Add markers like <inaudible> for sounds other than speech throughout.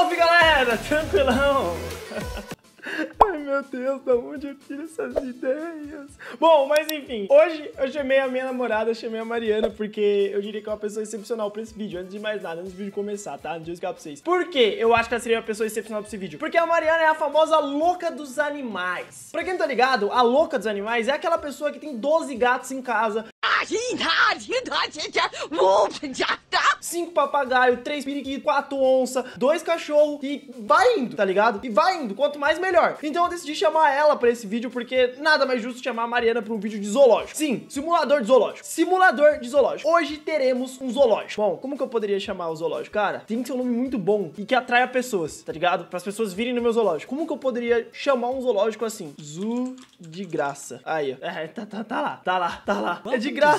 Salve, galera! Tranquilão! <laughs> Ai, meu Deus, da onde eu tiro essas ideias? Bom, mas enfim, hoje eu chamei a minha namorada, chamei a Mariana, porque eu diria que é uma pessoa excepcional pra esse vídeo. Antes de mais nada, antes do vídeo começar, tá? Deixa eu explicar pra vocês. Por que eu acho que ela seria uma pessoa excepcional pra esse vídeo? Porque a Mariana é a famosa louca dos animais. Pra quem não tá ligado, a louca dos animais é aquela pessoa que tem 12 gatos em casa, cinco papagaios, três periquitos, quatro onças, dois cachorros e vai indo, tá ligado? E vai indo, quanto mais melhor. Então eu decidi chamar ela pra esse vídeo porque nada mais justo chamar a Mariana pra um vídeo de zoológico. Sim, simulador de zoológico. Simulador de zoológico. Hoje teremos um zoológico. Bom, como que eu poderia chamar o zoológico? Cara, tem que ser um nome muito bom e que atraia pessoas, tá ligado? Para as pessoas virem no meu zoológico. Como que eu poderia chamar um zoológico assim? Zoo de graça. Aí, ó. É, tá, tá, tá lá, tá lá, tá lá. É de graça.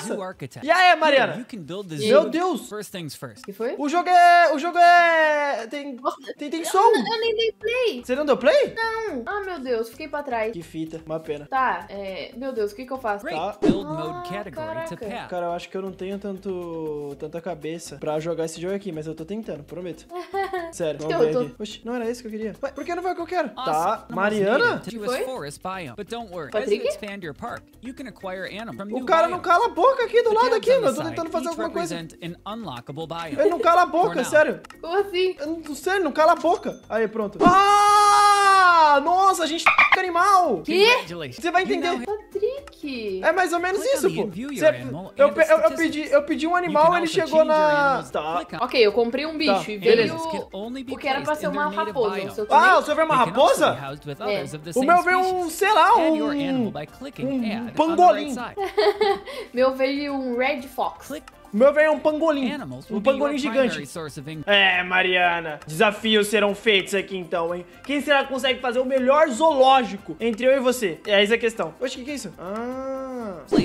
E aí, Mariana? You can build the Meu zoo. Deus! First things first. que foi? O jogo é. O jogo é. Tem. Tem, tem som. Eu nem dei play. Você não deu play? Não. Ah, meu Deus, fiquei pra trás. Que fita, uma pena. Tá, é... Meu Deus, o que que eu faço? Tá. Build Ah, mode category to. Cara, eu acho que eu não tenho tanto. tanta cabeça pra jogar esse jogo aqui, mas eu tô tentando, prometo. <laughs> Sério, vamos Eu ver tô- aqui. Oxi, não era esse que eu queria. Ué, por que não foi o que eu quero? Awesome. Tá, Mariana? to Foi? Patrick? O cara não cala a boca aqui do lado aqui, Eu tô tentando fazer alguma coisa. Ele não cala a boca, sério. Como assim? Eu não, sério, não cala a boca. Aí, pronto. Ah! Nossa, a gente tá animal! Que? Você vai entender. É mais ou menos isso, pô. view your Cê- animal eu, eu, eu pedi, eu pedi um You animal, can ele chegou na. Tá. Ok, eu comprei um bicho Tá, e veio o que era pra ser uma raposa. Ah, também? o seu veio uma raposa? É. O meu veio um, sei lá, um. um pangolim. <laughs> Meu veio um Red Fox. O meu veio um pangolim. Um pangolim gigante. É, Mariana. Desafios serão feitos aqui então, hein? Quem será que consegue fazer o melhor zoológico entre eu e você? É essa a questão. Oxe, o que, que é isso? Ah.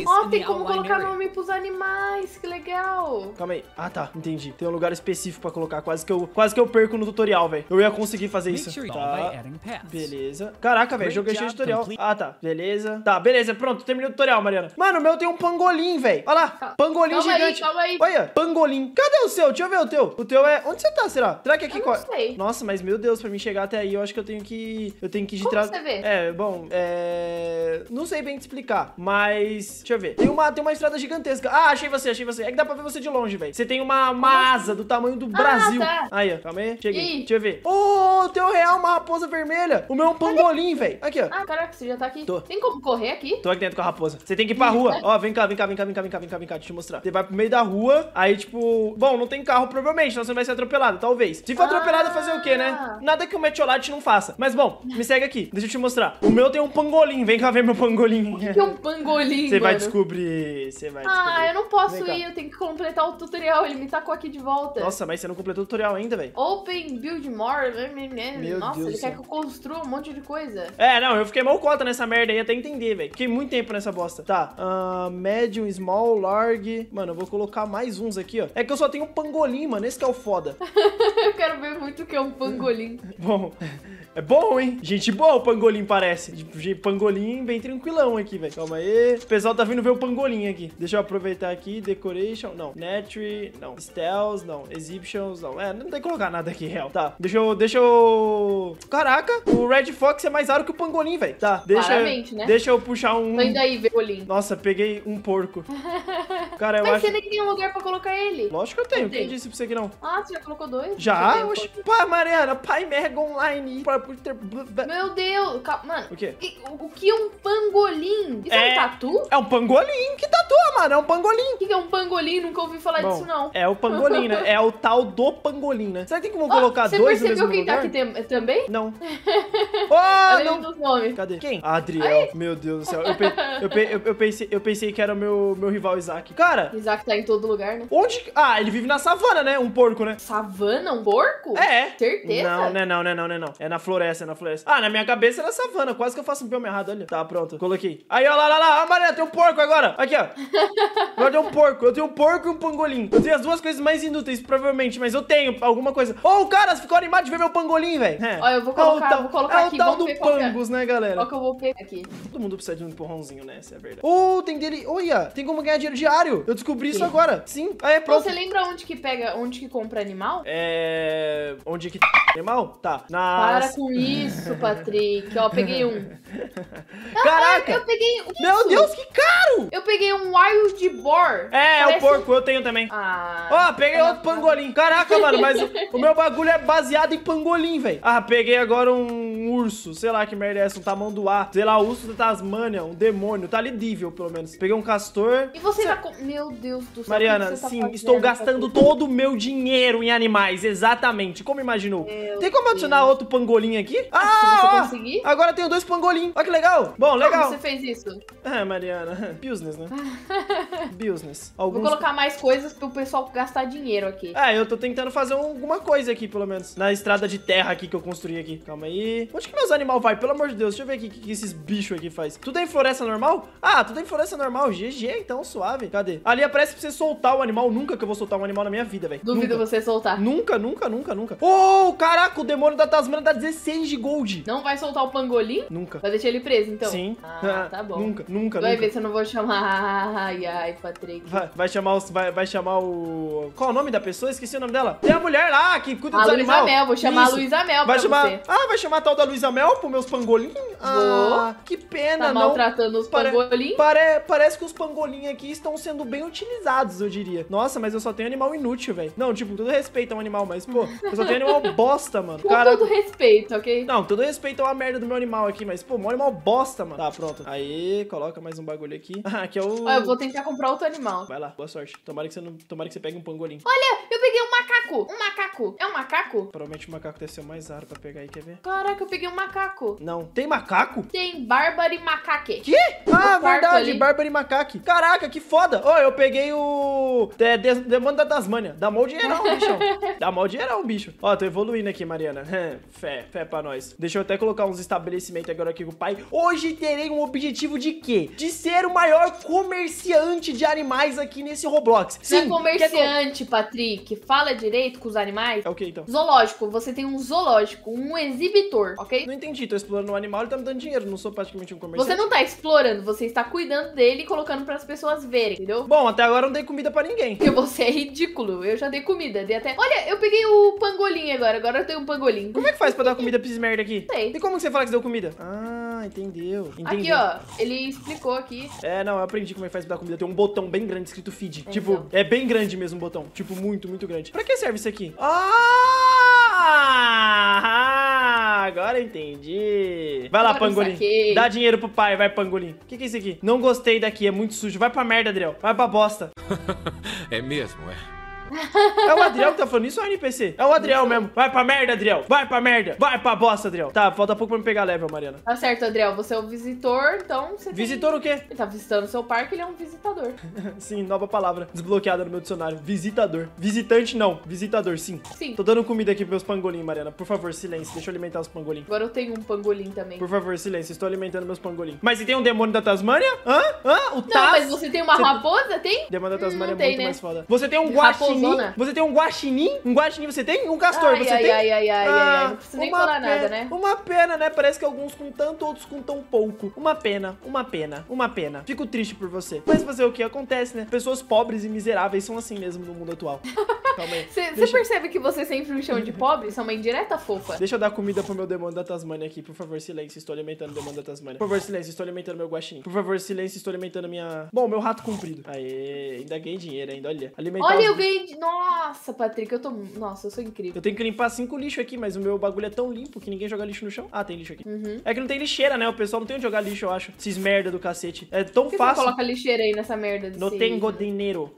Ó, tem como colocar nome pros animais. Que legal. Calma aí. Ah, tá. Entendi. Tem um lugar específico pra colocar. Quase que eu, quase que eu perco no tutorial, velho. Eu ia conseguir fazer isso. Tá. Beleza. Caraca, velho, joguei cheio de tutorial. Ah, tá. Beleza. Tá, beleza. Pronto, terminei o tutorial, Mariana. Mano, o meu tem um pangolim, velho. Olha lá. Pangolim Calma aí, gigante. calma aí. Olha, pangolim. Cadê o seu? Deixa eu ver o teu. O teu é... Onde você tá, será? Será que aqui... Eu não sei. Nossa, mas meu Deus, pra mim chegar até aí, eu acho que eu tenho que... Eu tenho que ir de Como trás... você vê? É, bom, é... Não sei bem te explicar, mas... Deixa eu ver. Tem uma, tem uma estrada gigantesca. Ah, achei você, achei você. É que dá pra ver você de longe, velho. Você tem uma, uma asa do tamanho do Brasil. tá. Aí, ó. Calma aí. Cheguei. Ih. Deixa eu ver. Ô, o teu real é uma raposa vermelha. O meu é um pangolim, velho. Aqui, ó. Ah, caraca, você já tá aqui. Tô. Tem como correr aqui? Tô aqui dentro com a raposa. Você tem que ir pra rua. Ó, vem cá, vem cá, vem cá, vem cá, vem cá, vem cá, vem cá, deixa eu mostrar. Você vai pro meio da rua, aí, tipo. Bom, não tem carro, provavelmente, senão você vai ser atropelado, talvez. Se for atropelado, fazer o quê, né? Ah. Nada que o Metiolate não faça. Mas bom, me segue aqui. Deixa eu te mostrar. O meu tem um pangolim. Vem cá ver meu pangolim. O que é um pangolim, Você vai descobrir. Você vai descobrir. Ah, eu não posso ir, eu tenho que completar o tutorial. Ele me tacou aqui de volta. Nossa, mas você não completou o tutorial ainda, velho. Open, build more. Meu Nossa, Deus ele quer que eu construa um monte de coisa. É, não, eu fiquei mal cota nessa merda aí até entender, velho. Fiquei muito tempo nessa bosta. Tá, ah, medium, small, large. Mano, eu vou colocar mais uns aqui, ó. É que eu só tenho um pangolim, mano. Esse que é o foda. <laughs> Eu quero ver muito o que é um pangolim. <laughs> Bom, é bom, hein? Gente boa o pangolim parece. Pangolim bem tranquilão aqui, velho. Calma aí. O pessoal tá vindo ver o pangolim aqui. Deixa eu aproveitar aqui. Decoration, não. Nature, não. Styles, não. Exhibitions, não. É, não tem que colocar nada aqui, real. Tá, deixa eu... Deixa eu... Caraca, o Red Fox é mais raro que o pangolim, velho. Tá, deixa... Claramente, né? Deixa eu puxar um... Tô indo aí, pangolim. Nossa, peguei um porco. Cara, eu Mas acho... você nem tem um lugar pra colocar ele. Lógico que eu tenho. Eu Quem disse pra você que não? Ah, você já colocou dois? Já? Oxi. Pá, Mariana. Pai Mega Online. Pra- Meu Deus, calma, mano. O quê? O, o que é um pangolim? Isso é, É. um tatu? É um pangolim que tatua, mano. É um pangolim. O que que é um pangolim? Nunca ouvi falar Bom, disso, não. É o pangolim, né? <laughs> É o tal do pangolim, né? Será que tem como Ó, colocar você dois no percebeu mesmo quem lugar? tá aqui tem- também? Não. <laughs> Oh, não. nos nomes. Cadê? Quem? Adriel. Meu Deus do céu. Eu, pe- eu pe- eu- eu pensei, eu pensei que era o meu, meu rival Isaac. Cara, Isaac tá em todo lugar, né? onde... Ah, ele vive na savana, né? Um porco, né? Savana, um porco? É. Certeza? Não, não é não, não é não, não é não. É na floresta, é na floresta. Ah, na minha cabeça era savana. Quase que eu faço um filme errado, olha. Tá, pronto. Coloquei. Aí, ó, lá, lá, lá. Ah, Maria, tem um porco agora. Aqui, ó. <laughs> Agora tem um porco. Eu tenho um porco e um pangolim. Eu tenho as duas coisas mais inúteis, provavelmente, mas eu tenho alguma coisa. Ô, o cara ficou animado de ver meu pangolim, velho. É. Ó, eu vou É colocar- tal- vou colocar é aqui, o tal do é. Pangus, né, galera? Qual que eu vou pegar aqui? Todo mundo precisa de um empurrãozinho, né? Essa é a verdade. Oh, tem dele. Olha, tem como ganhar dinheiro diário. Eu descobri isso Sim. agora. Sim. Aí é pronto. Você lembra onde que pega, onde que compra animal? É. Onde que. <laughs> Animal? Tá. Para Nas. com isso, Patrick. Ó, peguei um. <laughs> Caraca! Eu peguei um. Meu. Deus, que caro! Eu peguei um wild boar. É, é o Parece porco, eu tenho também. Ah. Ó, peguei outro pangolim. Caraca, mano, mas o, meu bagulho é baseado em pangolim, velho. Ah, peguei agora um urso. Sei lá que merda é essa, um tamanduá. Sei lá, urso da Tasmânia, um demônio. Tá lidível, pelo menos. Peguei um castor. E você vai com... Meu Deus do céu. Mariana, tá sim, fazendo, estou gastando Patrick? todo o meu dinheiro em animais, exatamente. Como imaginou? Meu Tem como adicionar Deus. outro pangolim aqui? Se você Ah, ó, conseguir. agora tenho dois pangolim. Olha que legal. Bom, Como legal. você fez isso? É, Mariana, <laughs> business, né? <laughs> business. Vou Alguns... colocar mais coisas pro pessoal gastar dinheiro aqui. É, eu tô tentando fazer um- alguma coisa aqui, pelo menos. Na estrada de terra aqui que eu construí aqui. Calma aí. Onde que meus animais vai? Pelo amor de Deus, deixa eu ver aqui o que, que esses bichos aqui faz. Tudo é em floresta normal? Ah, tudo é em floresta normal. GG, então, suave. Cadê? Ali aparece pra você soltar o animal. Nunca que eu vou soltar um animal na minha vida, velho. Duvido Nunca. você soltar. Nunca, nunca, nunca, nunca. Oh, caraca, o demônio da Tasmania dá 16 de gold. Não vai soltar o pangolim? Nunca. Vai deixar ele preso, então? Sim. Ah, tá bom. Nunca, nunca, Vai nunca. ver se eu não vou chamar. <laughs> Ai, ai, Patrick. Vai, vai chamar os, vai, vai chamar o. Qual é o nome da pessoa? Esqueci o nome dela. Tem a mulher lá que cuida A dos Luísa animais. Mel, vou chamar Isso. a Luísa Mel Vai chamar. você. Ah, vai chamar a tal da Luísa Mel pros meus pangolim? Ah, que pena, Tá não. maltratando os Pare- pangolim? Pare- parece que os pangolim aqui estão sendo bem utilizados, eu diria. Nossa, mas eu só tenho animal inútil, velho. Não, tipo, todo respeito ao animal, mas, pô, eu só tenho animal <laughs> bosta, mano. Com Cara. todo respeito, ok? Não, todo respeito ao merda do meu animal aqui, mas, pô, meu animal bosta, mano. Tá, pronto. Aí, coloca mais um bagulho aqui. <laughs> Ah, aqui é o. Ó, eu vou tentar comprar outro animal. Vai lá, boa sorte. Tomara que você não. Tomara que você pegue um pangolim. Olha, eu peguei um macaco. Um macaco. É um macaco? Provavelmente o macaco deve ser o mais raro pra pegar aí, quer ver? Caraca, eu peguei um macaco. Não. Tem macaco? Tem Barbary Macaque. Que? Ah, verdade, ali. Bárbara e Macaque. Caraca, que foda. Ô, eu peguei o. É, de- Demônio da Tasmânia. Dá mó dinheirão, bichão. <laughs> Dá mó dinheirão, bicho. Ó, tô evoluindo aqui, Mariana. <laughs> fé, fé pra nós. Deixa eu até colocar uns estabelecimentos agora aqui com o pai. Hoje terei um objetivo de quê? De ser o maior comerciante de animais aqui nesse Roblox. Não é quer- comerciante, Patrick. Fala direito com os animais. É o que então? Zoológico. Você tem um zoológico, um exibitor, ok? Não entendi, tô explorando um animal, ele tá me dando dinheiro, não sou praticamente um comerciante. Você não tá explorando, você está cuidando dele e colocando para as pessoas verem, entendeu? Bom, até agora eu não dei comida pra ninguém. Porque você é ridículo. Eu já dei comida. Dei até. Olha, eu peguei o pangolim agora. Agora eu tenho um pangolim. Como é que faz pra dar comida pra esses merda aqui? Sei. E como que você fala que você deu comida? Ah, entendeu. Entendi. Aqui, ó. Ele explicou aqui. É, não, eu aprendi como é que faz pra dar comida. Tem um botão bem grande escrito feed. Então. Tipo, é bem grande mesmo o botão. Tipo, muito, muito grande. Pra que serve isso aqui? Ah! Agora eu entendi. Vai lá, Agora Pangolim. Dá dinheiro pro pai, vai, Pangolim. O que, que é isso aqui? Não gostei daqui, é muito sujo. Vai pra merda, Adriel. Vai pra bosta. <laughs> É mesmo, é? É o Adriel que tá falando isso ou é o NPC? É o Adriel mesmo. Vai pra merda, Adriel. Vai pra merda. Vai pra bosta, Adriel. Tá, falta pouco pra me pegar level, Mariana. Tá certo, Adriel. Você é o visitor, então você tem- Visitor o quê? Ele tá visitando o seu parque, ele é um visitador. <laughs> Sim, nova palavra. Desbloqueada no meu dicionário. Visitador. Visitante não. Visitador, sim. Sim. Tô dando comida aqui pros meus pangolim, Mariana. Por favor, silêncio. Deixa eu alimentar os pangolim. Agora eu tenho um pangolim também. Por favor, silêncio. Estou alimentando meus pangolim. Mas e tem um demônio da Tasmânia? Hã? Hã? O Não, Taz? mas você tem uma Você- raposa? Tem? Demônio da Tasmânia Não é tem, muito né? mais foda. Você tem um guaxinim? Raposona. Você tem um guaxinim? Um guaxinim você tem? Um castor ai, você ai, tem? ai, ai, ai, ai, ai. Ah, Não precisa nem uma falar pena, nada, né? Uma pena, né? Parece que alguns com tanto, outros com tão pouco. Uma pena, uma pena, uma pena. Fico triste por você. Mas fazer o que acontece, né? Pessoas pobres e miseráveis são assim mesmo no mundo atual. <laughs> Calma aí. Você percebe que você sempre me chama de pobre? Isso é uma indireta fofa. Deixa eu dar comida pro meu demônio da Tasmânia aqui. Por favor, silêncio. Estou alimentando o demônio da Tasmânia. Por favor, silêncio. Estou alimentando meu guaxinim. Por favor, silêncio. Estou alimentando minha... Bom, meu rato comprido. Aê, ainda ganhei dinheiro ainda, olha. Alimentar Olha, os eu ganhei. Nossa, Patrick, eu tô. Nossa, eu sou incrível. Eu tenho que limpar cinco lixo aqui, mas o meu bagulho é tão limpo que ninguém joga lixo no chão. Ah, tem lixo aqui. Uhum. É que não tem lixeira, né? O pessoal não tem onde jogar lixo, eu acho. Esses merda do cacete. É tão Por que você fácil. coloca lixeira aí nessa merda desse... No tengo dinheiro.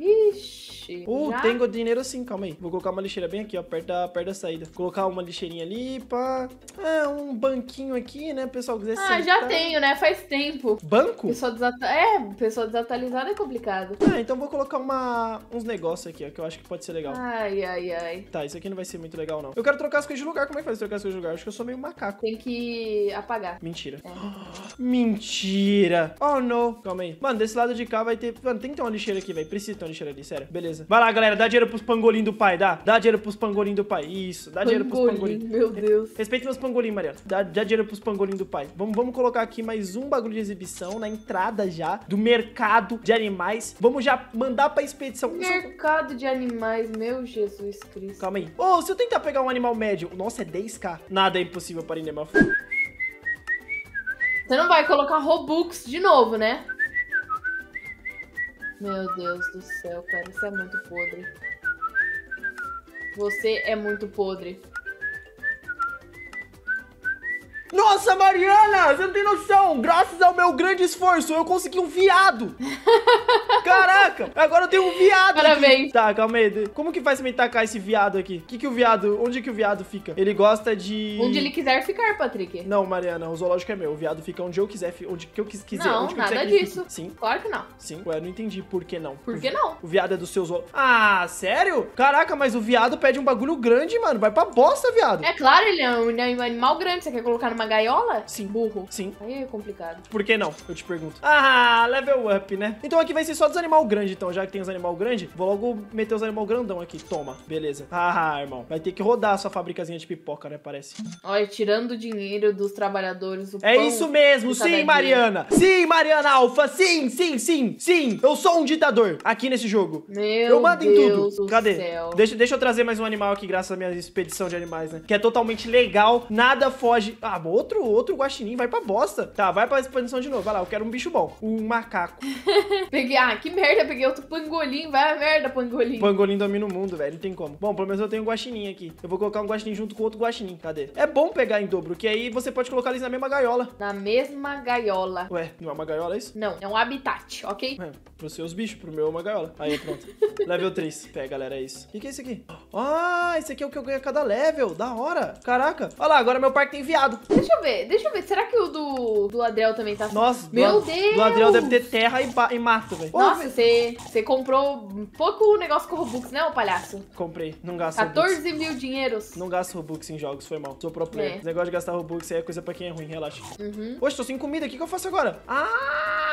Ixi. Uh, já? tengo dinheiro sim, calma aí. Vou colocar uma lixeira bem aqui, ó, perto da, perto da saída. Colocar uma lixeirinha ali, pá. Ah, um banquinho aqui, né? Pessoal quiser Ah, já tenho, né? Faz tempo. Banco? Pessoa desata... É, pessoa desatualizada é complicado. Ah, então vou colocar uma, uns negócios aqui, ó, que eu acho que pode ser legal. Ai, ai, ai. Tá, isso aqui não vai ser muito legal, não. Eu quero trocar as coisas de lugar. Como é que faz trocar as coisas de lugar? Acho que eu sou meio macaco. Tem que apagar. Mentira. É. <gasps> Mentira. Oh, não. Calma aí. Mano, desse lado de cá vai ter... Mano, tem que ter uma lixeira aqui, velho. Precisa ter uma lixeira ali, sério. Beleza. Beleza. Vai lá, galera, dá dinheiro pros pangolim do pai, dá. Dá dinheiro pros pangolim do pai. Isso, dá dinheiro pros Pangolim, meu Deus. Respeita meus pangolim, Mariana. Dá, dá dinheiro pros pangolim do pai. Vamos, vamos colocar aqui mais um bagulho de exibição na entrada já do mercado de animais. Vamos já mandar pra expedição. Mercado de animais, meu Jesus Cristo. Calma aí. Ô, se eu tentar pegar um animal médio. Nossa, é 10k. Nada é impossível para Inema. Você não vai colocar Robux de novo, né? Meu Deus do céu, cara, isso é muito podre. Você é muito podre. Nossa, Mariana, você não tem noção. Graças ao meu grande esforço, eu consegui um viado. <laughs> Caraca, agora eu tenho um viado aqui. Parabéns. Tá, calma aí. Como que faz pra me tacar esse viado aqui? Que que o viado, onde que o viado fica? Ele gosta de... Onde ele quiser ficar, Patrick. Não, Mariana, o zoológico é meu. O viado fica onde eu quiser, onde que eu quis- quiser. Não, onde que eu nada disso. Sim, Claro que não. sim. Ué, não entendi por que não. Por que não? O viado é do seu zoológico. Ah, sério? Caraca, mas o viado pede um bagulho grande, mano. Vai pra bosta, viado. É claro, ele é um é animal grande. Você quer colocar numa gaiola? Sim. Burro. Sim. Aí é complicado. Por que não? Eu te pergunto. Ah, level up, né? Então aqui vai ser só dos animal grande, então. Já que tem os animal grande, vou logo meter os animal grandão aqui. Toma, beleza. Ah, irmão. Vai ter que rodar a sua fabricazinha de pipoca, né? Parece. Olha, tirando o dinheiro dos trabalhadores. O É isso mesmo, sim. Mariana. Sim, Mariana Alfa. Sim, sim, sim, sim. Eu sou um ditador aqui nesse jogo. Meu eu mando em Deus tudo. do Cadê? céu. Deixa, deixa eu trazer mais um animal aqui, graças à minha expedição de animais, né? Que é totalmente legal, nada foge. Ah, outro, outro guaxinim, vai pra bosta. Tá, vai pra expedição de novo. Vai lá, eu quero um bicho bom. Um macaco. <laughs> Peguei, ah, que merda, peguei outro pangolim. Vai a merda, pangolim. Pangolim domina o mundo, velho. Não tem como. Bom, pelo menos eu tenho um guaxinim aqui. Eu vou colocar um guaxinim junto com outro guaxinim. Cadê? É bom pegar em dobro, que aí você pode colocar eles na mesma gaiola. Na mesma gaiola. Ué, não é uma gaiola isso? Não, é um habitat, ok? É, pros seus bichos, pro meu é uma gaiola. Aí, pronto. <laughs> level 3. Pé, galera, é isso. O que, que é isso aqui? Ah, esse aqui é o que eu ganho a cada level. Da hora. Caraca. Olha lá, agora meu parque tem viado. Deixa eu ver, deixa eu ver. Será que o do, do Adriel também tá assim? Nossa, Meu do, Deus! Do Adriel deve ter terra e, e mato, velho. Nossa, você você comprou um pouco negócio com Robux, né, ô palhaço? Comprei. Não gasto Robux. 14 mil dinheiros. Não gasto Robux em jogos, foi mal. Sou pro player. É. Esse negócio de gastar Robux aí é coisa pra quem é ruim, relaxa. Uhum. Poxa, tô sem comida, o que, que eu faço agora? Ah,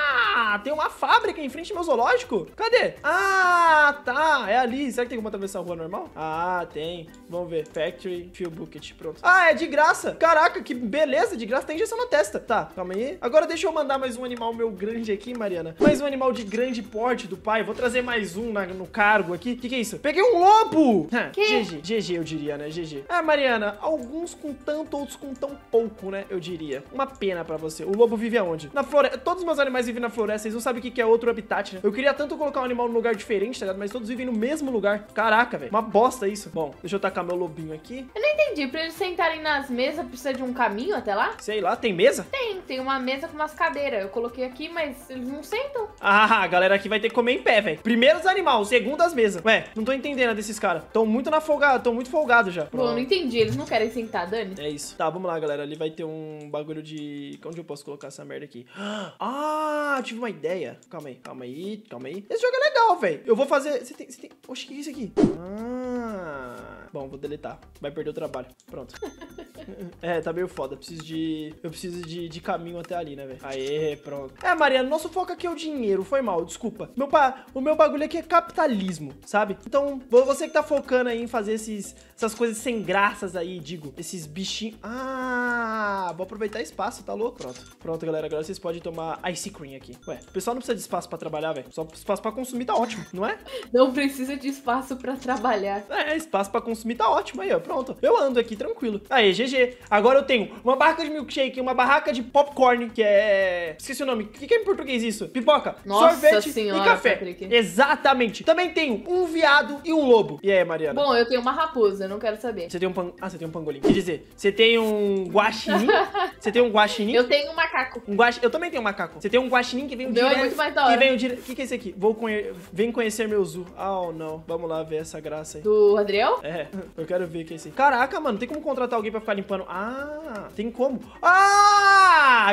tem uma fábrica em frente ao meu zoológico? Cadê? Ah, tá, é ali. Será que tem como atravessar a rua normal? Ah, tem. Vamos ver. Factory, Fuel Bucket, pronto. Ah, é de graça. Caraca, que beleza, de graça. Tem injeção na testa. Tá, calma aí. Agora deixa eu mandar mais um animal meu grande aqui, Mariana. Mais um animal de grande porte do pai. Vou trazer mais um na- no cargo aqui. O que, que é isso? Peguei um lobo! GG, GG eu diria, né? GG. Ah, Mariana, alguns com tanto, outros com tão pouco, né? Eu diria. Uma pena pra você. O lobo vive aonde? Na floresta. Todos os meus animais vivem na floresta. Vocês não sabem o que é outro habitat, né? Eu queria tanto colocar um animal num lugar diferente, tá ligado? Mas todos vivem no mesmo lugar. Caraca, velho. Uma bosta isso. Bom, deixa eu tacar meu lobinho aqui. Eu não entendi, pra eles sentarem nas mesas precisa de um caminho até lá? Sei lá, tem mesa? Tem, tem uma mesa com umas cadeiras. Eu coloquei aqui, mas eles não sentam. Ah, a galera aqui vai ter que comer em pé, velho. Primeiro os animais, segundo as mesas. Ué, não tô entendendo desses caras. Tão muito na folgada, tão muito folgado já. Eu não entendi, eles não querem sentar, Dani? É isso. Tá, vamos lá, galera. Ali vai ter um bagulho de. Onde eu posso colocar essa merda aqui? <gasps> Ah, tive uma ideia. Calma aí, calma aí, calma aí. Esse jogo é legal, velho. Eu vou fazer. Você tem. Você tem. Oxe, o que é isso aqui? Ah. Bom, vou deletar. Vai perder o trabalho. Pronto. <laughs> é, tá meio foda. Preciso de. Eu preciso de, de caminho até ali, né, velho? Aê, pronto. É, Mariana, nosso foco aqui é o dinheiro. Foi mal, desculpa. Meu pa... O meu bagulho aqui é capitalismo, sabe? Então, vo- você que tá focando aí em fazer esses, essas coisas sem graças aí, digo, esses bichinhos. Ah, vou aproveitar espaço, tá louco? Pronto. Pronto, galera. Agora vocês podem tomar ice cream aqui. Ué, o pessoal não precisa de espaço pra trabalhar, velho. Só espaço pra consumir tá ótimo, não é? Não precisa de espaço pra trabalhar. É, espaço pra consumir tá ótimo aí, ó. Pronto. Eu ando aqui tranquilo. Aí, GG. Agora eu tenho uma barraca de milkshake, uma barraca de popcorn, que é. Esqueci o nome. O que é em português isso? Pipoca, Nossa sorvete senhora, e café. Patrick. Exatamente. Também tenho um viado e um lobo. E aí, Mariana? Bom, eu tenho uma raposa, não quero saber. Você tem um pan... Ah, você tem um pangolim. Quer dizer, você tem um guaxinim. <laughs> você tem um guaxinim. Eu tenho um macaco. Um guaxi... Eu também tenho um macaco. Você tem um guaxinim que vem O meu é muito mais da Que hora. vem um dire... O que, que é esse aqui? Vou conhe... Vem conhecer meu zoo. Oh, não. Vamos lá ver essa graça aí. Do Adriel? É, <laughs> eu quero ver o que é esse. Caraca, mano, tem como contratar alguém pra ficar limpando? Ah, tem como. Ah,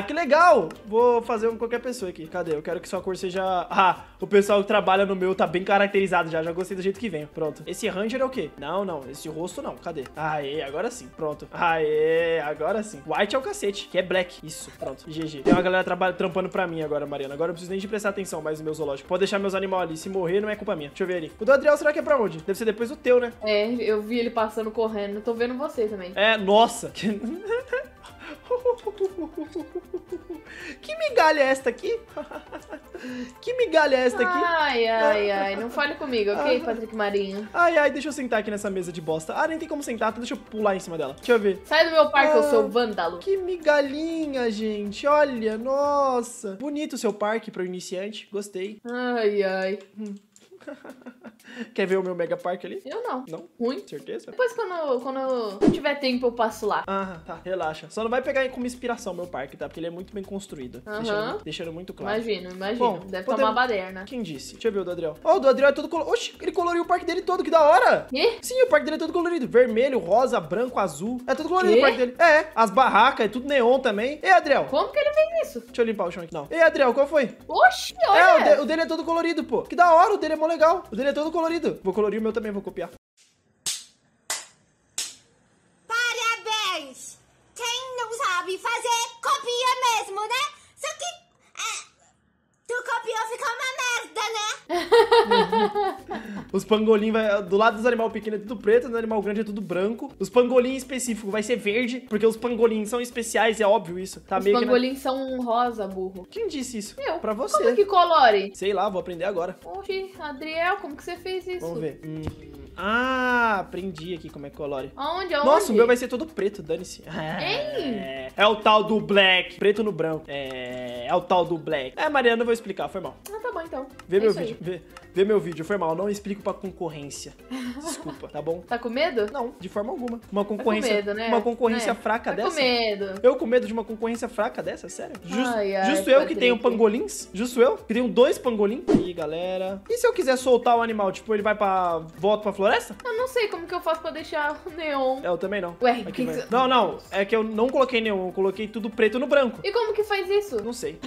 que legal. Vou fazer com qualquer pessoa aqui. Cadê? Eu quero que sua cor seja... Ah, o pessoal que trabalha no meu tá bem caracterizado já. Já gostei do jeito que vem. Pronto. Esse Ranger é o quê? Não, não. Esse rosto não. Cadê? Aê, agora sim. Pronto. Aê, agora sim. White é o cacete, que é black. Isso, pronto. GG. Tem uma galera trampando pra mim agora, Maria. Mariana. Agora eu preciso nem de prestar atenção mais no meu zoológico. Pode deixar meus animais ali. Se morrer, não é culpa minha. Deixa eu ver ali. O do Adriel, será que é pra onde? Deve ser depois do teu, né? É, eu vi ele passando correndo. Tô vendo você também. É, nossa. <laughs> <laughs> Que, migalha é esta aqui? <laughs> que migalha é esta aqui? Ai, ai, ai. Não fale comigo, ok, Ah. Patrick Marinho? Ai, ai, deixa eu sentar aqui nessa mesa de bosta. Ah, nem tem como sentar, então deixa eu pular em cima dela. Deixa eu ver. Sai do meu parque, eu Ah. sou vândalo. Que migalhinha, gente. Olha, nossa. Bonito o seu parque para o iniciante. Gostei. Ai, ai. <laughs> Quer ver o meu mega parque ali? Eu não. Não? Ruim. Certeza? Depois, quando, quando eu tiver tempo, eu passo lá. Ah, tá. Relaxa. Só não vai pegar como inspiração meu parque, tá? Porque ele é muito bem construído. Aham. Deixando, deixando muito claro. Imagino, imagino. Bom, Deve podemos- tomar baderna. Quem disse? Deixa eu ver o do Adriel. Ó, o do Adriel é todo colorido. Oxi, ele coloriu o parque dele todo, que da hora! Quê? Sim, o parque dele é todo colorido. Vermelho, rosa, branco, azul. É tudo colorido Quê? o parque dele. É, as barracas, é tudo neon também. E Adriel? Como que ele fez isso? Deixa eu limpar o chão aqui. Não. E Adriel, qual foi? Oxi, É, o, olha! de- o dele é todo colorido, pô. Que da hora, o dele é mó legal. O dele é todo colorido. Vou colorir o meu também, vou copiar. Parabéns! Quem não sabe fazer, copia mesmo, né? Só que. é, tu copiou, ficou? Os pangolim vai. Do lado dos animais pequenos é tudo preto, do animal grande é tudo branco. Os pangolim específico vai ser verde, porque os pangolim são especiais, é óbvio isso. Tá Os meio que. na- pangolins são rosa, burro. Quem disse isso? Eu. Pra você. Como que colore? Sei lá, vou aprender agora. Oxi, Adriel, como que você fez isso? Vamos ver. Hum, Ah, aprendi aqui como é que colore. Aonde, aonde? Nossa, o meu vai ser todo preto, dane-se. <laughs> É, é o tal do black. Preto no branco. É, é o tal do black. É, Mariana, eu vou explicar, foi mal. Ah, tá bom, então. Vê É meu isso aí. vídeo, vê, vê meu vídeo, foi mal. Não explico pra concorrência. Desculpa, tá bom? Tá com medo? Não, de forma alguma. Uma concorrência, medo, né? uma concorrência É, fraca Tá dessa. com medo. Eu com medo de uma concorrência fraca dessa, sério? Jus- Ai, ai, justo eu que tenho pangolins? Justo eu que tenho dois pangolins? Aí, galera. E se eu quiser soltar o animal, tipo, ele vai pra. volta pra floresta? Eu não sei como que eu faço pra deixar o neon. É, eu também não. Ué, Aqui que vai. Não, não. É que eu não coloquei nenhum, eu coloquei tudo preto no branco. E como que faz isso? Não sei.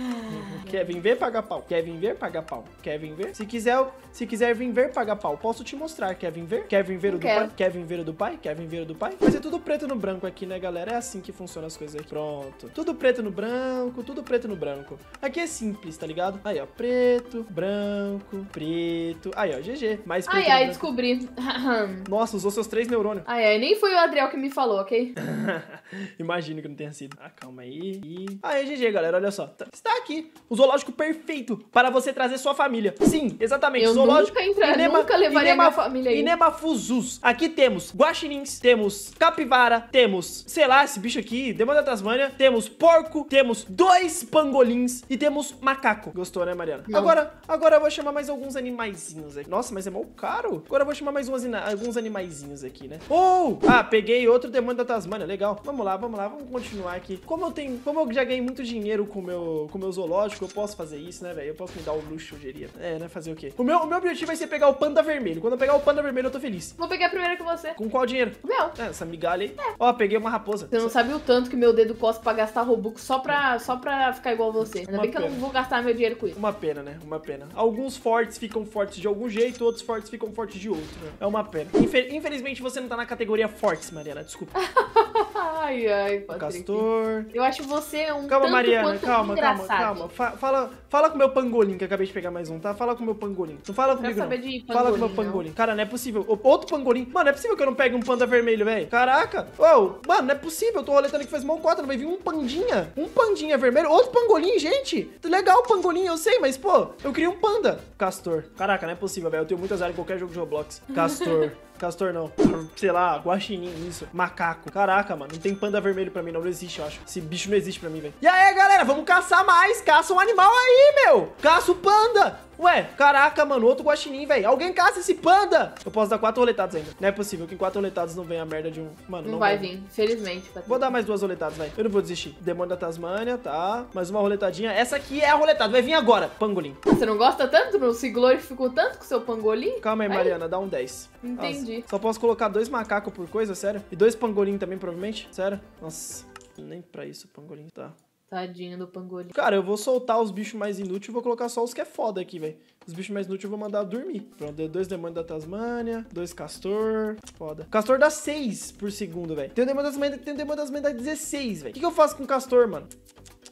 Quer vir ver, paga pau. Quer vir ver, paga pau. Quer vir ver? Se quiser, se quiser vir ver, paga pau. Posso te mostrar. Quer vir ver? Quer vir ver o do pai? Quer vir ver o do pai? Quer vir ver o do pai? Vai ser tudo preto no branco aqui, né, galera? É assim que funciona as coisas aqui. Pronto. Tudo preto no branco, tudo preto no branco. Aqui é simples, tá ligado? Aí, ó. Preto, branco, preto. Aí, ó. GG. Mais preto Ai, ai, branco. descobri. <laughs> Nossa, usou seus três neurônios. ai, ai, nem foi o Adriel que me falou, ok? <laughs> Imagino que não tenha sido. Ah, calma aí. E... É GG, galera. Olha só. Tá- Está aqui. O zoológico perfeito para você trazer sua família. Sim, exatamente. Eu zoológico. nunca entra- nunca levaria minha família aí. Inemafuzus. Aqui temos guaxinins, temos capivara, temos, sei lá, esse bicho aqui, demônio da Tasmânia, temos porco, temos dois pangolins e temos macaco. Gostou, né, Mariana? Não. Agora, agora eu vou chamar mais alguns animaizinhos aqui. Nossa, mas é mó caro. Agora eu vou chamar mais umas alguns animaizinhos aqui, né? Oh! Ah, peguei outro demônio da Tasmânia. Legal. Vamos lá, vamos lá, vamos continuar aqui. Como eu tenho, como eu já ganhei muito dinheiro com o meu, com o meu zoológico, eu posso fazer isso, né, velho? Eu posso me dar o luxo, eu diria. É, né? Fazer o quê? O meu, o meu objetivo vai ser pegar o panda vermelho. Quando eu pegar o panda vermelho, eu tô feliz. Vou pegar primeiro que você. Com qual dinheiro? O meu. É, essa migalha aí. Ó, peguei uma raposa. Você não sabe o tanto que meu dedo costa pra gastar Robux só pra, só pra ficar igual você. Ainda Uma bem que eu não vou gastar meu dinheiro com isso. Uma pena, né? Uma pena. Alguns fortes ficam fortes de algum jeito, outros fortes ficam fortes de outro. né? É uma pena. Infe- infelizmente você não tá na categoria fortes, Mariana. Desculpa. <laughs> Ai, ai, Patrick. Castor. Eu acho você um Calma, Mariana. Calma, calma, engraçado. calma. Fa- fala, fala com o meu pangolim, que eu acabei de pegar mais um, tá? Fala com o meu pangolim. Não fala comigo, não. de Fala com o meu pangolim. Cara, não é possível. O- Outro pangolim. Mano, não é possível que eu não pegue um panda vermelho, velho. Caraca. Ô, mano, não é possível. Eu tô roletando aqui faz mal 4. Vai vir um pandinha. Um pandinha vermelho. Outro pangolim, gente. Legal o pangolim, eu sei, mas, pô, eu queria um panda. Castor. Caraca, não é possível, velho. Eu tenho muitas áreas em qualquer jogo de Roblox. Castor. <laughs> Castor não. Sei lá, guaxinim, isso. Macaco. Caraca, mano. Não tem panda vermelho pra mim, não. Não existe, eu acho. Esse bicho não existe pra mim, velho. E aí, galera, vamos caçar mais. Caça um animal aí, meu. Caça o panda. Ué, caraca, mano, outro guaxinim, velho. Alguém caça esse panda. Eu posso dar quatro roletadas ainda. Não é possível que em quatro roletadas não venha a merda de um... Mano, Não, vai vir, felizmente, Patrick. Vou dar mais duas roletadas, vai. Eu não vou desistir. Demônio da Tasmânia, tá. Mais uma roletadinha. Essa aqui é a roletada. Vai vir agora. Pangolim. Você não gosta tanto? Não se glorificou tanto com seu pangolim? Calma aí, Aí. Mariana. Dá um 10. Entendi. Nossa, só posso colocar dois macacos por coisa, sério? E dois pangolim também, provavelmente? Sério? Nossa. Nem pra isso, pangolim. Tá. Tadinho do pangolim. Cara, eu vou soltar os bichos mais inúteis e vou colocar só os que é foda aqui, velho. Os bichos mais inúteis eu vou mandar dormir. Pronto, deu dois demônios da Tasmânia, dois castor. Foda. Castor dá 6 por segundo, velho. Tem o demônio da Tasmânia, tem o demônio da Tasmânia dá 16, velho. O que, que eu faço com castor, mano?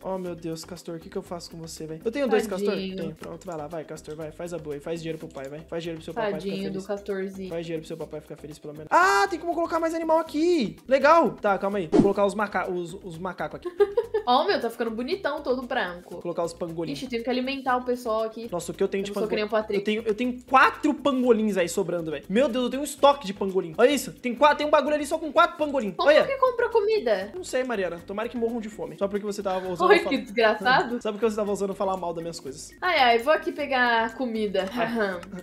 Oh, meu Deus, Castor, o que, que eu faço com você, velho? Eu tenho dois Castor? Tadinho. Tenho. Pronto, vai lá, vai, Castor, vai. Faz a boa aí. Faz dinheiro pro pai, vai. Faz dinheiro pro seu papai ficar Tadinho do feliz. castorzinho. Faz dinheiro pro seu papai ficar feliz, pelo menos. Ah, tem como colocar mais animal aqui. Legal. Tá, calma aí. Vou colocar os, maca os, os macacos aqui. Vou <laughs> Ó, o meu, tá ficando bonitão, todo branco. colocar os pangolins. Ixi, tenho que alimentar o pessoal aqui. Nossa, o que eu tenho de Eu nem pangolim? Eu tenho, eu tenho quatro pangolins aí sobrando, velho. Meu Deus, eu tenho um estoque de pangolim. Olha isso. Tem, quatro, tem um bagulho ali só com quatro pangolim. Como Olha. que compra comida? Não sei, Mariana. Tomara que morram de fome. Só porque você tava usando. Ai, que desgraçado. Só porque você tava usando falar mal das minhas coisas. Ai, ai, vou aqui pegar comida.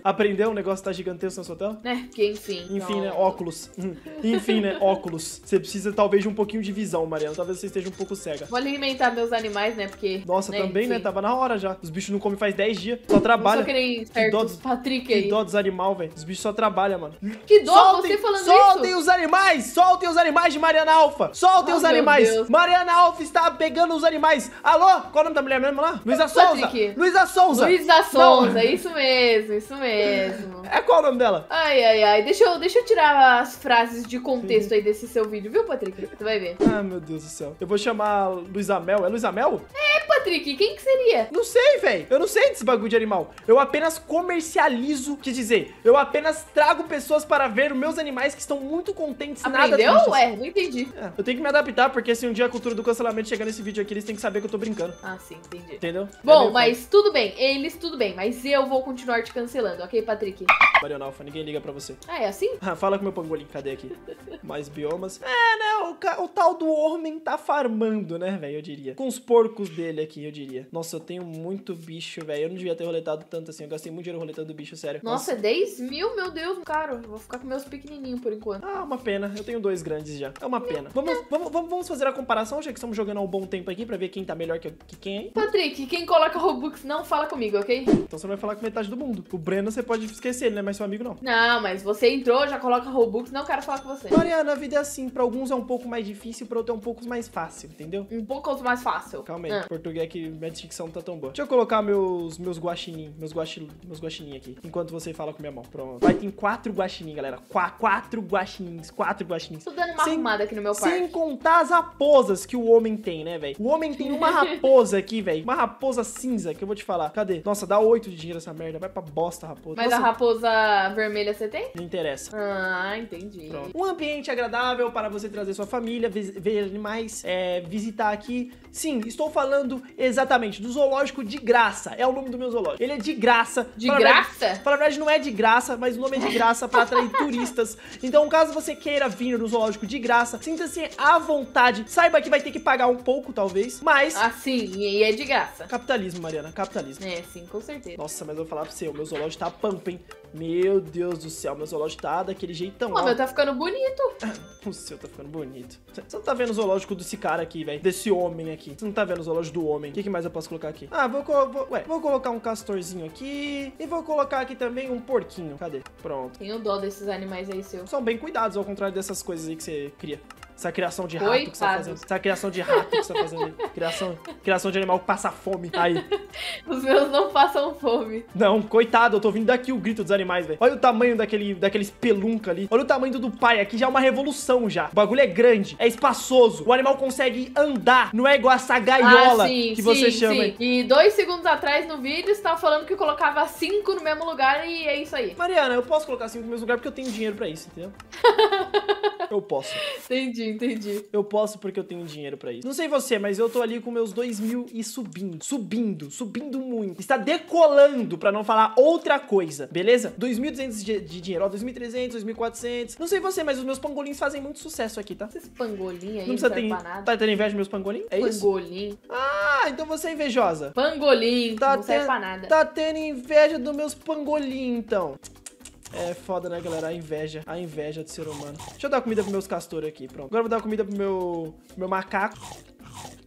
Aprendeu? O negócio tá gigantesco na sua tela? né? Porque, enfim. Enfim, então- né? Óculos. <laughs> Enfim, né? Óculos. Você precisa talvez de um pouquinho de visão, Mariana. Talvez você esteja um pouco cega. Vou alimentar meus animais, né? Porque. Nossa, né, também, né? enfim. Tava na hora já. Os bichos não comem faz 10 dias. Só Não trabalha. sou que nem dó dos- Patrick Que aí. dó dos animais, velho. Os bichos só trabalham, mano. Que dó você falando soltem isso. os animais! Soltem os animais de Mariana Alfa! Soltem Oh, os animais! Deus. Mariana Alfa está pegando os animais! Alô? Qual é o nome da mulher mesmo lá? Luísa Souza! Luísa Souza! Luísa Sonza, Não. isso mesmo, isso mesmo. É qual o nome dela? Ai, ai, ai. Deixa eu, deixa eu tirar as frases de contexto aí desse seu vídeo, viu, Patrick? Tu vai ver. Ah, meu Deus do céu. Eu vou chamar Luísa Mel. É Luísa Mel? É, Patrick, quem que seria? Não sei, velho. Eu não sei desse bagulho de animal. Eu apenas comercializo, quer dizer, eu apenas trago pessoas para ver os meus animais que estão muito contentes. nada Aprendeu? tristes. Ué, não entendi. É, eu tenho que me adaptar, porque se um dia a cultura do cancelamento chegar nesse vídeo aqui, eles têm que saber que eu tô brincando. Ah, sim, entendi. Entendeu? É Bom, mas tudo bem, eles tudo bem, mas eu vou continuar te cancelando, ok, Patrick? foda. Mariana Alfa, ninguém liga pra você. Ah, é assim? Ah, fala com meu pangolim, cadê aqui? <laughs> Mais biomas. É, né? O, o tal do homem tá farmando, né, velho? Eu diria. Com os porcos dele aqui, eu diria. Nossa, eu tenho muito bicho, velho. Eu não devia ter roletado tanto assim. Eu gastei muito dinheiro roletando bicho, sério. Nossa, é 10 mil? Meu Deus, caro. Vou ficar com meus pequenininhos por enquanto. Ah, uma pena. Eu tenho dois grandes já. É uma pena. Vamos, vamos, vamos vamos fazer a comparação, já que estamos jogando há um bom tempo aqui, pra ver quem tá melhor que, que quem? Patrick, quem coloca Robux não fala comigo, ok? Então você não vai falar com metade do mundo. O Breno você pode esquecer, ele não é mais seu amigo, não. Não, mas você entrou, já coloca Robux, não quero falar com você. Mariana, a vida é assim. Pra alguns é um pouco mais difícil, pra outros é um pouco mais fácil, entendeu? Um pouco mais fácil. Calma aí, Ah. português que minha dicção não tá tão boa. Deixa eu colocar meus, meus guaxinim, meus, guaxi, meus guaxinim aqui, enquanto você fala com minha mão. Pronto. Vai, tem quatro guaxinim, galera. Qua, quatro guaxinins, quatro guaxinins. Tô dando uma Sem- arrumada aqui no meu Sem quarto. contar as raposas que o homem tem, né, velho? O homem tem uma raposa aqui, velho. Uma raposa cinza, que eu vou te falar. Cadê? Nossa, dá oito de dinheiro essa merda. Vai pra bosta, raposa. Mas Nossa, a raposa vermelha você tem? Não interessa. Ah, entendi. Pronto. Um ambiente agradável para você trazer sua família, ver animais, é, visitar aqui. Sim, estou falando exatamente do zoológico de graça. É o nome do meu zoológico. Ele é de graça. De Fala a verdade- graça? Fala a verdade, não é de graça, mas o nome é de graça para atrair <laughs> turistas. Então, caso você queira vir no zoológico de graça, sinta-se à vontade. Saiba que vai ter que pagar um pouco, talvez, mas. Ah, sim, e é de graça. Capitalismo, Mariana, capitalismo. É, sim, com certeza. Nossa, mas eu vou falar pra você, o meu zoológico tá pampa, hein? Meu Deus do céu, meu zoológico tá daquele jeitão. Ó, meu tá ficando bonito. <laughs> O seu tá ficando bonito. Você não tá vendo o zoológico desse cara aqui, velho? Desse homem aqui. Você não tá vendo o zoológico do homem. O que, que mais eu posso colocar aqui? Ah, vou, vou- Ué, vou colocar um castorzinho aqui. E vou colocar aqui também um porquinho. Cadê? Pronto. Tenho dó desses animais aí, seu. São bem cuidados, ao contrário dessas coisas aí que você cria. Essa criação de rato que você tá fazendo. Essa criação de rato que você tá fazendo. <laughs> Criação, criação de animal que passa fome. Aí. Os meus não passam fome. Não, coitado, eu tô ouvindo daqui o grito dos animais, velho. Olha o tamanho daquele, daquele espelunca ali. Olha o tamanho do pai. Aqui já é uma revolução já. O bagulho é grande, é espaçoso. O animal consegue andar. Não é igual essa gaiola ah, sim, que você sim, chama. sim. E dois segundos atrás no vídeo, você tava falando que colocava cinco no mesmo lugar e é isso aí. Mariana, eu posso colocar assim no mesmo lugar porque eu tenho dinheiro pra isso, entendeu? <laughs> eu posso. Entendi, entendi. Eu posso porque eu tenho dinheiro pra isso. Não sei você, mas eu tô ali com meus dois mil e subindo. Subindo, subindo muito. Está decolando, pra não falar outra coisa, beleza? 2.200 de, de dinheiro, ó, 2.300, 2.400. Não sei você, mas os meus pangolins fazem muito sucesso aqui, tá? Esses pangolim aí Não precisa ter. nada. Tá tendo inveja dos meus pangolins? É isso? Pangolim. Ah, então você é invejosa. Pangolim. Tá não serve pra nada. Tá tendo inveja dos meus pangolins, então. É foda, né, galera? A inveja. A inveja do ser humano. Deixa eu dar comida pros meus castores aqui, pronto. Agora eu vou dar comida pro meu, meu macaco.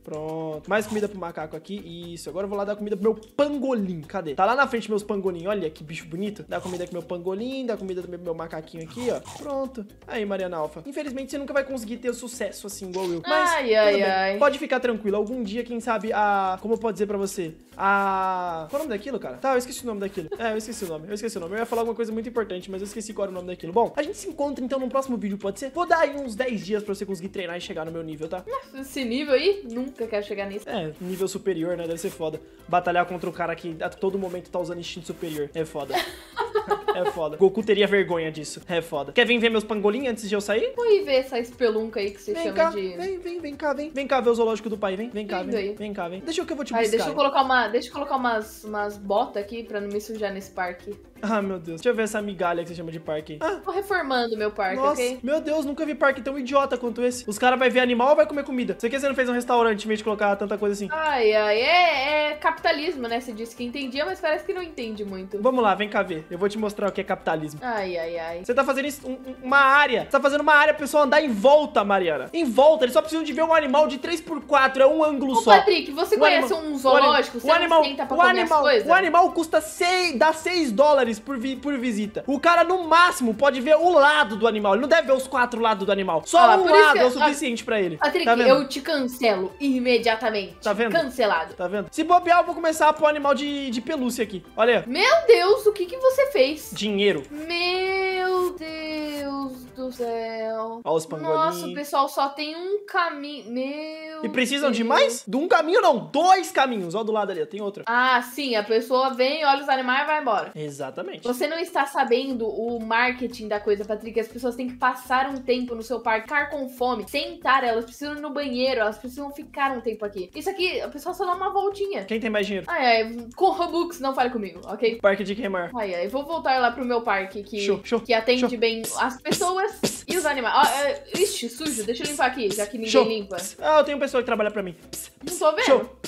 Pronto. Mais comida pro macaco aqui. Isso. Agora eu vou lá dar comida pro meu pangolim. Cadê? Tá lá na frente meus pangolim. Olha que bicho bonito. Dá comida pro meu pangolim. Dá comida também pro meu macaquinho aqui, ó. Pronto. Aí, Mariana Alfa. Infelizmente você nunca vai conseguir ter sucesso assim igual eu. Mas, Ai, ai, ai. Pode ficar tranquilo. Algum dia, quem sabe, a. Como eu posso dizer pra você? A. Qual é o nome daquilo, cara? Tá, eu esqueci o nome daquilo. É, eu esqueci o nome. Eu esqueci o nome. Eu ia falar alguma coisa muito importante, mas eu esqueci qual era o nome daquilo. Bom, a gente se encontra então no próximo vídeo, pode ser? Vou dar aí uns 10 dias pra você conseguir treinar e chegar no meu nível, tá? Esse nível aí, nunca. Nunca quero chegar nisso. É, nível superior, né? Deve ser foda. Batalhar contra o cara que a todo momento tá usando instinto superior. É foda. <laughs> é foda. Goku teria vergonha disso. É foda. Quer vir ver meus pangolinhos antes de eu sair? Vou ir ver essa espelunca aí que você Vem chama cá, de. vem, vem, vem cá, vem. Vem cá ver o zoológico do pai, vem. Vem cá, vem. aí. Vem cá, vem. Deixa eu que eu vou te Ai, buscar. deixa eu colocar uma. Deixa eu colocar umas, umas botas aqui pra não me sujar nesse parque. Ah, meu Deus. Deixa eu ver essa migalha que você chama de parque. Ah, Tô reformando meu parque, nossa. ok? Meu Deus, nunca vi parque tão idiota quanto esse. Os caras vão ver animal ou vai comer comida? Você que você não fez um restaurante em vez de colocar tanta coisa assim? Ai, ai, é, é capitalismo, né? Você disse que entendia, mas parece que não entende muito. Vamos lá, vem cá ver. Eu vou te mostrar o que é capitalismo. Ai, ai, ai. Você tá fazendo isso, um- um- uma área. Você tá fazendo uma área pro pessoal andar em volta, Mariana. Em volta. Eles só precisam de ver um animal de 3x4. É um ângulo Ô, só. Patrick, você O conhece anima- um o zoológico? anim- Você o animal, pra o animal, as coisas? O animal custa 6, dá 6 dólares por, vi- por visita. O cara, no máximo, pode ver o lado do animal. Ele não deve ver os quatro lados do animal. Só Ah, um lado é o suficiente pra ele. Patrick, tá eu te cancelo imediatamente. Tá vendo? Cancelado. Tá vendo? Se bobear, eu vou começar a pôr animal de, de pelúcia aqui. Olha, Meu Deus, o que que você fez? dinheiro. Meu Deus do céu. Ó os Nossa, o pessoal só tem um caminho. Meu. E precisam de Deus. mais? De um caminho, não. Dois caminhos. Ó do lado ali, ó, tem outro. Ah, sim, a pessoa vem, olha os animais e vai embora. Exatamente. Você não está sabendo o marketing da coisa, Patrick. As pessoas têm que passar um tempo no seu parque, ficar com fome, sentar, elas precisam ir no banheiro, elas precisam ficar um tempo aqui. Isso aqui, a pessoa só dá uma voltinha. Quem tem mais dinheiro? Ai, ai, com Robux, não fale comigo, ok? Parque de quem maior? Ai, ai, vou voltar lá pro meu parque que, Show, show, que atende show. bem as pessoas e os animais. Ó, é, ixi, sujo, deixa eu limpar aqui, já que ninguém Show. limpa. Ah, eu tenho pessoa que trabalha pra mim. Não tô vendo. Show.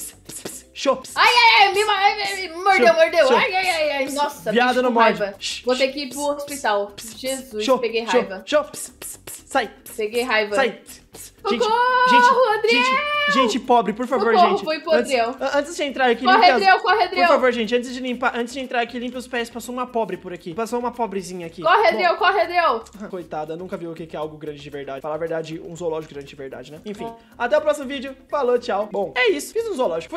Pss. Ai, ai, me, ai, ai, mordeu, mordeu. show. Ai, ai, ai, ai. Nossa, Viado não morde. raiva. Vou ter que ir pro hospital. Jesus, peguei raiva. Pss. Sai. Peguei raiva. Sai. Gente, Socorro, gente, gente, gente pobre, por favor, Socorro, gente. foi pro antes, antes de entrar aqui, Corre, limpe as- Adriel, corre, Por Adriel. favor, gente, antes de limpar, antes de entrar aqui, limpe os pés. Passou uma pobre por aqui. Passou uma pobrezinha aqui. Corre, Bom, Adriel, corre, Adriel. <laughs> Coitada, nunca viu o que é algo grande de verdade. Falar a verdade, um zoológico grande de verdade, né? Enfim, até o próximo vídeo. Falou, tchau. Bom, é isso. Fiz um zoológico. Fui.